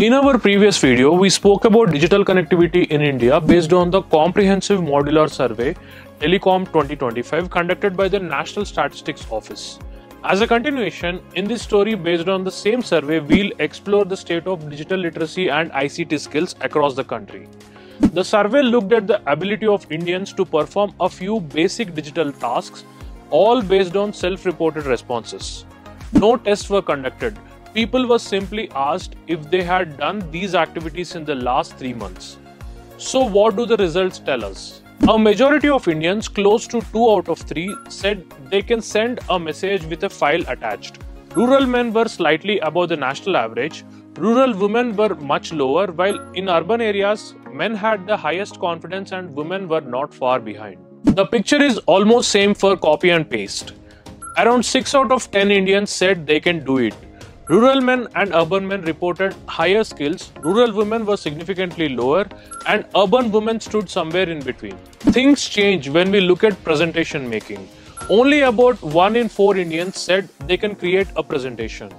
In our previous video, we spoke about digital connectivity in India based on the comprehensive modular survey Telecom 2025 conducted by the National Statistics Office. As a continuation, in this story based on the same survey, we'll explore the state of digital literacy and ICT skills across the country. The survey looked at the ability of Indians to perform a few basic digital tasks, all based on self reported responses. No tests were conducted. People were simply asked if they had done these activities in the last three months. So, what do the results tell us? A majority of Indians, close to 2 out of 3, said they can send a message with a file attached. Rural men were slightly above the national average, rural women were much lower, while in urban areas, men had the highest confidence and women were not far behind. The picture is almost same for copy and paste. Around 6 out of 10 Indians said they can do it. Rural men and urban men reported higher skills, rural women were significantly lower, and urban women stood somewhere in between. Things change when we look at presentation making. Only about 1 in 4 Indians said they can create a presentation.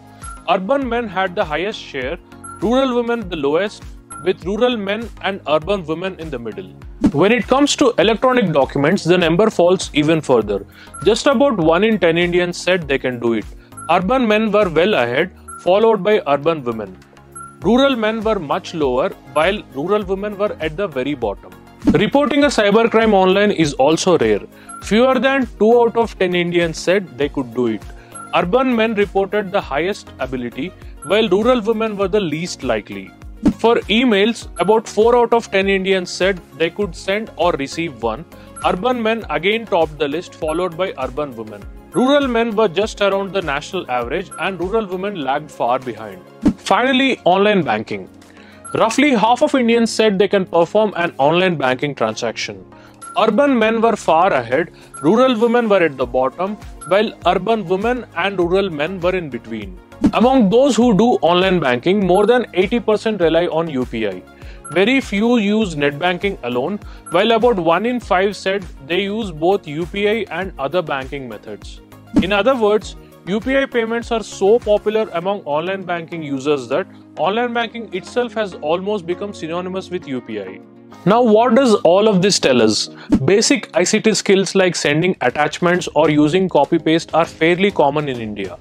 Urban men had the highest share, rural women the lowest, with rural men and urban women in the middle. When it comes to electronic documents, the number falls even further. Just about 1 in 10 Indians said they can do it. Urban men were well ahead, followed by urban women. Rural men were much lower, while rural women were at the very bottom. Reporting a cybercrime online is also rare. Fewer than 2 out of 10 Indians said they could do it. Urban men reported the highest ability, while rural women were the least likely. For emails, about 4 out of 10 Indians said they could send or receive one. Urban men again topped the list, followed by urban women. Rural men were just around the national average, and rural women lagged far behind. Finally, online banking. Roughly half of Indians said they can perform an online banking transaction. Urban men were far ahead, rural women were at the bottom, while urban women and rural men were in between. Among those who do online banking, more than 80% rely on UPI. Very few use net banking alone, while about 1 in 5 said they use both UPI and other banking methods. In other words, UPI payments are so popular among online banking users that online banking itself has almost become synonymous with UPI. Now, what does all of this tell us? Basic ICT skills like sending attachments or using copy paste are fairly common in India.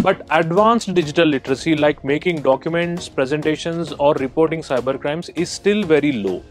But advanced digital literacy like making documents, presentations, or reporting cybercrimes is still very low.